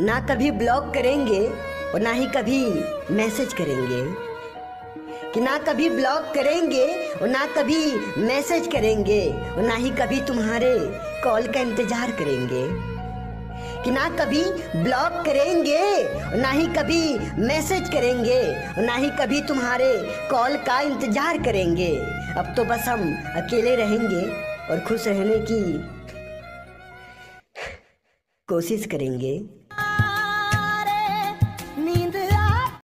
ना कभी ब्लॉक करेंगे और ना ही कभी मैसेज करेंगे। कि ना कभी ब्लॉक करेंगे और ना कभी मैसेज करेंगे और ना ही कभी तुम्हारे कॉल का इंतज़ार करेंगे। कि ना कभी ब्लॉक करेंगे और ना ही कभी मैसेज करेंगे और ना ही कभी तुम्हारे कॉल का इंतज़ार करेंगे। अब तो बस हम अकेले रहेंगे और खुश रहने की कोशिश करेंगे।